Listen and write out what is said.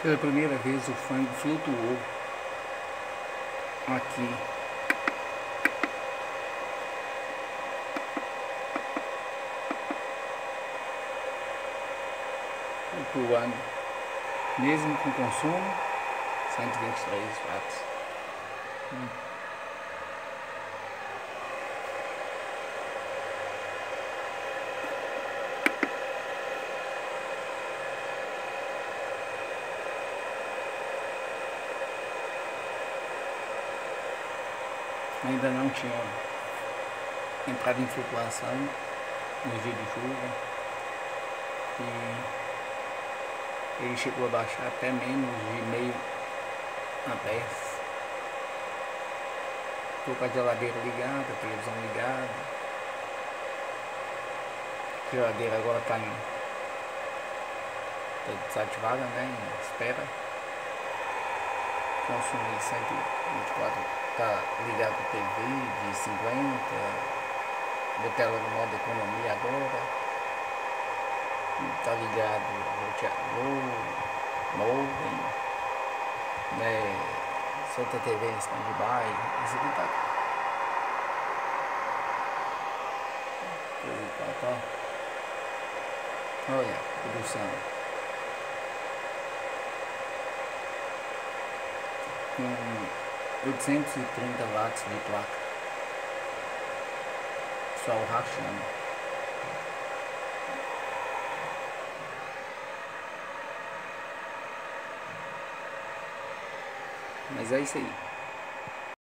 Pela primeira vez o fango flutuou aqui. Flutuando. Mesmo com consumo, 123 watts. Hum. Ainda não tinha entrado em flutuação no dia de chuva. E ele chegou a baixar até menos de meio a 10 estou com a geladeira ligada, a televisão ligada. A geladeira agora está tá desativada né, espera consumir 124 tá ligado TV de 50, botei ela no modo economia agora, tá ligado roteador, modem, né, solta TV em stand-by, isso aqui tá. Tá, tá. Olha, produção. Com 830 watts de placa. Sol rachando. Mas é isso aí.